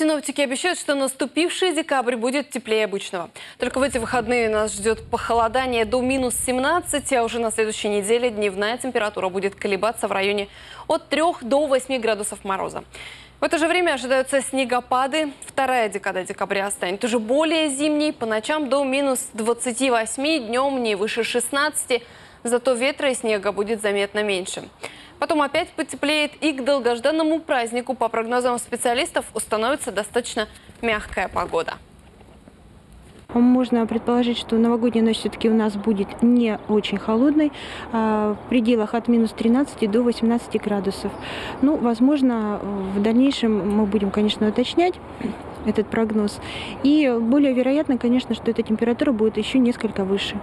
Синоптики обещают, что наступивший декабрь будет теплее обычного. Только в эти выходные нас ждет похолодание до минус 17, а уже на следующей неделе дневная температура будет колебаться в районе от 3 до 8 градусов мороза. В это же время ожидаются снегопады. Вторая декада декабря станет уже более зимней. По ночам до минус 28, днем не выше 16. Зато ветра и снега будет заметно меньше. Потом опять потеплеет и к долгожданному празднику, по прогнозам специалистов, установится достаточно мягкая погода. Можно предположить, что новогодняя ночь все-таки у нас будет не очень холодной, а в пределах от минус 13 до 18 градусов. Ну, возможно, в дальнейшем мы будем, конечно, уточнять этот прогноз. И более вероятно, конечно, что эта температура будет еще несколько выше.